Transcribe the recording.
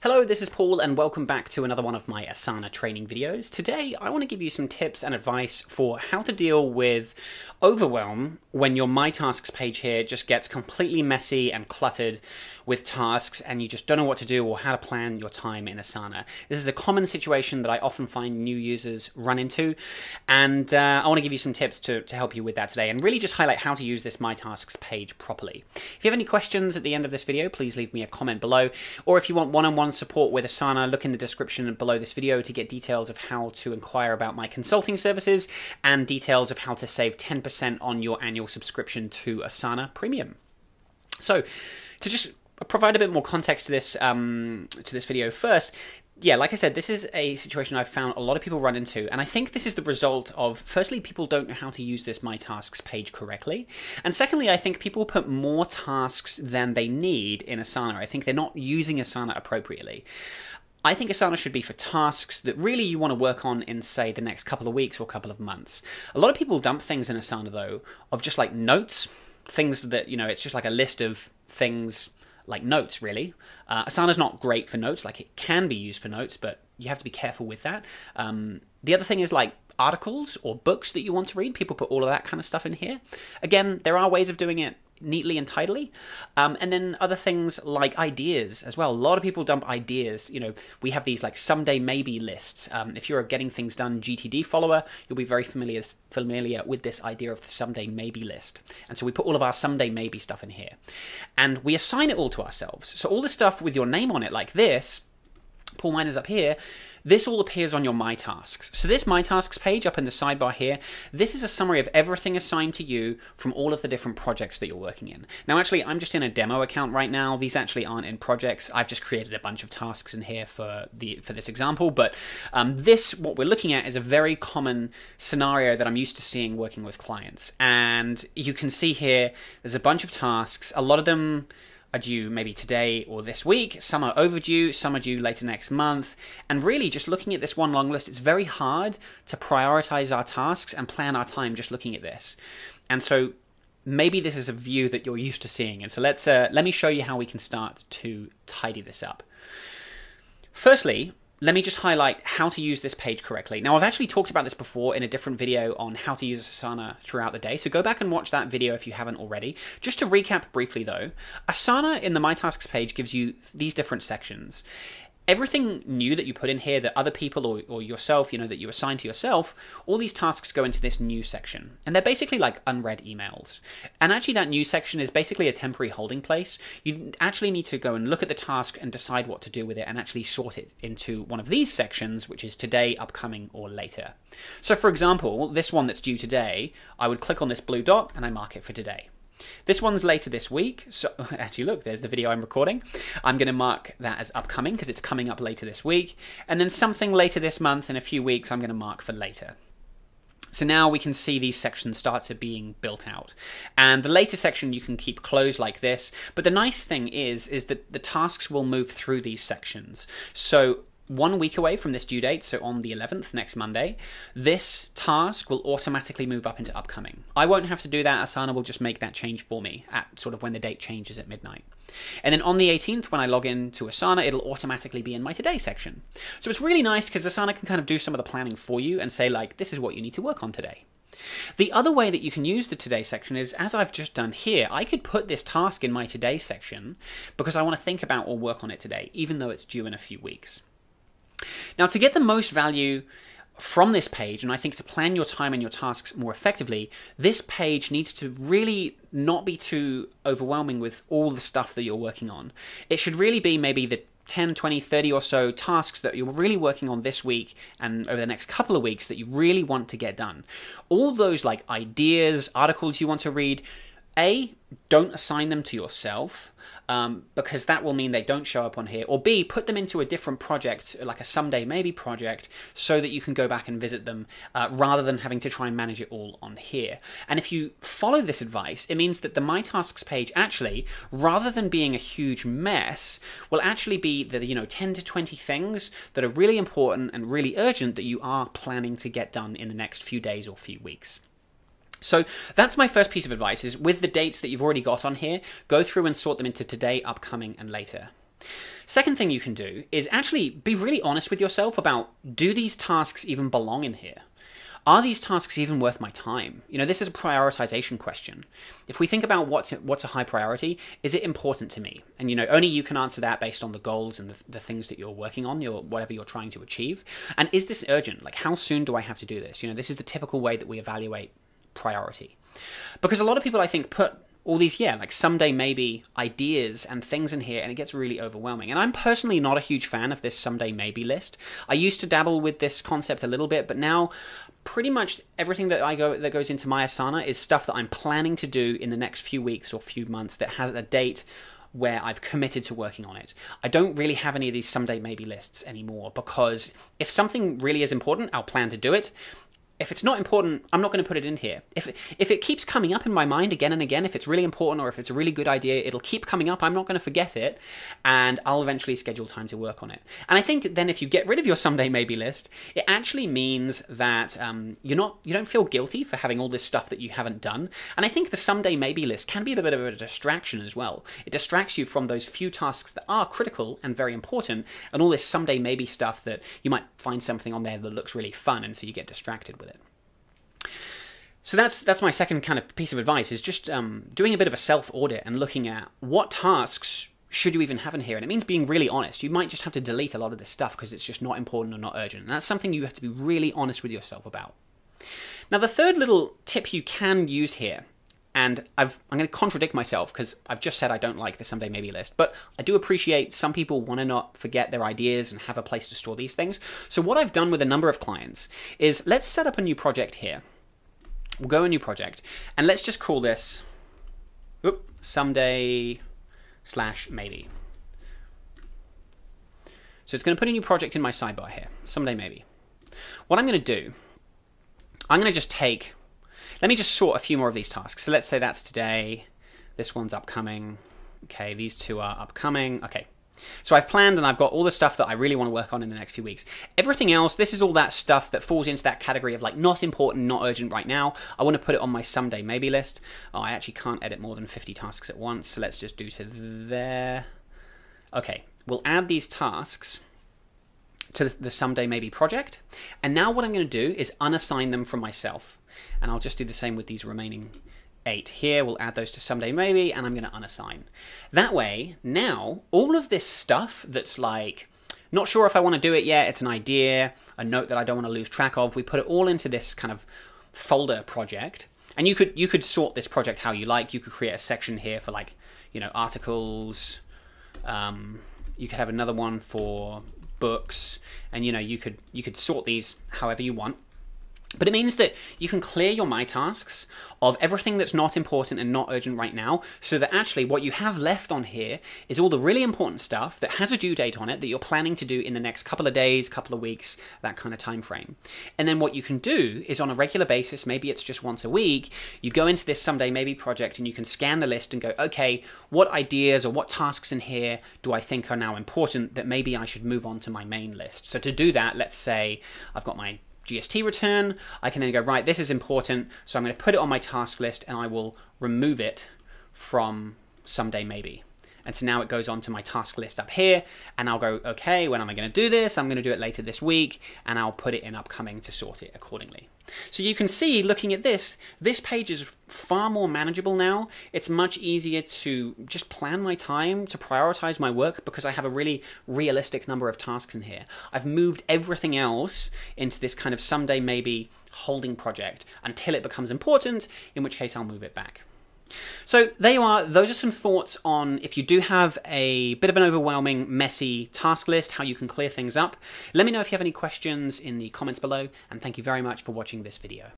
Hello, this is Paul and welcome back to another one of my Asana training videos. Today I want to give you some tips and advice for how to deal with overwhelm when your My Tasks page here just gets completely messy and cluttered with tasks and you just don't know what to do or how to plan your time in Asana. This is a common situation that I often find new users run into and uh, I want to give you some tips to, to help you with that today and really just highlight how to use this My Tasks page properly. If you have any questions at the end of this video, please leave me a comment below or if you want one-on-one support with Asana, look in the description below this video to get details of how to inquire about my consulting services and details of how to save 10% on your annual subscription to Asana Premium. So, to just provide a bit more context to this um, to this video first, yeah, like I said, this is a situation I've found a lot of people run into, and I think this is the result of firstly, people don't know how to use this My Tasks page correctly, and secondly, I think people put more tasks than they need in Asana. I think they're not using Asana appropriately. I think Asana should be for tasks that really you want to work on in, say, the next couple of weeks or couple of months. A lot of people dump things in Asana, though, of just like notes, things that, you know, it's just like a list of things like notes, really. Uh, Asana's not great for notes, like it can be used for notes, but you have to be careful with that. Um, the other thing is like articles or books that you want to read. People put all of that kind of stuff in here. Again, there are ways of doing it neatly and tidily. Um, and then other things like ideas as well. A lot of people dump ideas. You know, we have these like someday maybe lists. Um, if you're a getting things done GTD follower, you'll be very familiar familiar with this idea of the someday maybe list. And so we put all of our someday maybe stuff in here, and we assign it all to ourselves. So all the stuff with your name on it, like this. Paul Minors up here, this all appears on your My Tasks. So this My Tasks page up in the sidebar here, this is a summary of everything assigned to you from all of the different projects that you're working in. Now actually, I'm just in a demo account right now. These actually aren't in projects. I've just created a bunch of tasks in here for the for this example, but um, this, what we're looking at, is a very common scenario that I'm used to seeing working with clients. And you can see here, there's a bunch of tasks. A lot of them are due maybe today or this week. Some are overdue, some are due later next month. And really, just looking at this one long list, it's very hard to prioritize our tasks and plan our time just looking at this. And so maybe this is a view that you're used to seeing. And so let's uh, let me show you how we can start to tidy this up. Firstly, let me just highlight how to use this page correctly. Now, I've actually talked about this before in a different video on how to use Asana throughout the day, so go back and watch that video if you haven't already. Just to recap briefly though, Asana in the My Tasks page gives you these different sections everything new that you put in here that other people or, or yourself, you know, that you assign to yourself, all these tasks go into this new section. And they're basically like unread emails. And actually, that new section is basically a temporary holding place. You actually need to go and look at the task and decide what to do with it and actually sort it into one of these sections, which is today, upcoming, or later. So, for example, this one that's due today, I would click on this blue dot and I mark it for today. This one's later this week. So actually, look, there's the video I'm recording. I'm going to mark that as upcoming because it's coming up later this week. And then something later this month in a few weeks, I'm going to mark for later. So now we can see these sections start to being built out. And the later section you can keep closed like this. But the nice thing is, is that the tasks will move through these sections. So one week away from this due date, so on the 11th, next Monday, this task will automatically move up into upcoming. I won't have to do that. Asana will just make that change for me at sort of when the date changes at midnight. And then on the 18th, when I log in to Asana, it'll automatically be in my today section. So it's really nice because Asana can kind of do some of the planning for you and say, like, this is what you need to work on today. The other way that you can use the today section is, as I've just done here, I could put this task in my today section because I want to think about or work on it today, even though it's due in a few weeks. Now, to get the most value from this page, and I think to plan your time and your tasks more effectively, this page needs to really not be too overwhelming with all the stuff that you're working on. It should really be maybe the 10, 20, 30 or so tasks that you're really working on this week and over the next couple of weeks that you really want to get done. All those like ideas, articles you want to read, A, don't assign them to yourself um, because that will mean they don't show up on here. Or B, put them into a different project, like a someday maybe project, so that you can go back and visit them uh, rather than having to try and manage it all on here. And if you follow this advice, it means that the My Tasks page actually, rather than being a huge mess, will actually be the you know 10 to 20 things that are really important and really urgent that you are planning to get done in the next few days or few weeks. So that's my first piece of advice is with the dates that you've already got on here, go through and sort them into today, upcoming, and later. Second thing you can do is actually be really honest with yourself about do these tasks even belong in here? Are these tasks even worth my time? You know, this is a prioritization question. If we think about what's what's a high priority, is it important to me? And you know, only you can answer that based on the goals and the, the things that you're working on, your whatever you're trying to achieve. And is this urgent? Like, how soon do I have to do this? You know, this is the typical way that we evaluate priority. Because a lot of people, I think, put all these, yeah, like someday maybe ideas and things in here, and it gets really overwhelming. And I'm personally not a huge fan of this someday maybe list. I used to dabble with this concept a little bit, but now pretty much everything that I go that goes into my Asana is stuff that I'm planning to do in the next few weeks or few months that has a date where I've committed to working on it. I don't really have any of these someday maybe lists anymore because if something really is important, I'll plan to do it if it's not important, I'm not going to put it in here. If if it keeps coming up in my mind again and again, if it's really important or if it's a really good idea, it'll keep coming up. I'm not going to forget it, and I'll eventually schedule time to work on it. And I think then if you get rid of your someday maybe list, it actually means that um, you're not you don't feel guilty for having all this stuff that you haven't done. And I think the someday maybe list can be a bit of a distraction as well. It distracts you from those few tasks that are critical and very important, and all this someday maybe stuff that you might find something on there that looks really fun, and so you get distracted with it. So that's that's my second kind of piece of advice is just um, doing a bit of a self audit and looking at what tasks should you even have in here? And it means being really honest. You might just have to delete a lot of this stuff because it's just not important or not urgent. And that's something you have to be really honest with yourself about. Now, the third little tip you can use here, and i am going to contradict myself because I've just said I don't like the someday maybe list, but I do appreciate some people want to not forget their ideas and have a place to store these things. So, what I've done with a number of clients is let's set up a new project here. We'll go a new project, and let's just call this whoop, someday slash maybe. So it's going to put a new project in my sidebar here, someday maybe. What I'm going to do, I'm going to just take, let me just sort a few more of these tasks. So let's say that's today, this one's upcoming. Okay, these two are upcoming. Okay, so I've planned and I've got all the stuff that I really want to work on in the next few weeks. Everything else, this is all that stuff that falls into that category of like not important, not urgent right now. I want to put it on my someday maybe list. Oh, I actually can't edit more than 50 tasks at once, so let's just do to there. Okay, we'll add these tasks to the someday maybe project. And now what I'm going to do is unassign them from myself. And I'll just do the same with these remaining eight here. We'll add those to someday maybe, and I'm going to unassign. That way, now, all of this stuff that's like, not sure if I want to do it yet, it's an idea, a note that I don't want to lose track of, we put it all into this kind of folder project. And you could you could sort this project how you like. You could create a section here for like, you know, articles. Um, you could have another one for books, and you know, you could you could sort these however you want. But it means that you can clear your My Tasks of everything that's not important and not urgent right now, so that actually what you have left on here is all the really important stuff that has a due date on it that you're planning to do in the next couple of days, couple of weeks, that kind of time frame. And then what you can do is on a regular basis, maybe it's just once a week, you go into this someday maybe project and you can scan the list and go, okay, what ideas or what tasks in here do I think are now important that maybe I should move on to my main list? So to do that, let's say I've got my GST return. I can then go, right, this is important, so I'm going to put it on my task list and I will remove it from someday maybe. And so now it goes on to my task list up here, and I'll go, okay, when am I going to do this? I'm going to do it later this week, and I'll put it in upcoming to sort it accordingly. So you can see, looking at this, this page is far more manageable now. It's much easier to just plan my time, to prioritize my work, because I have a really realistic number of tasks in here. I've moved everything else into this kind of someday maybe holding project until it becomes important, in which case I'll move it back. So there you are. Those are some thoughts on if you do have a bit of an overwhelming, messy task list, how you can clear things up. Let me know if you have any questions in the comments below, and thank you very much for watching this video.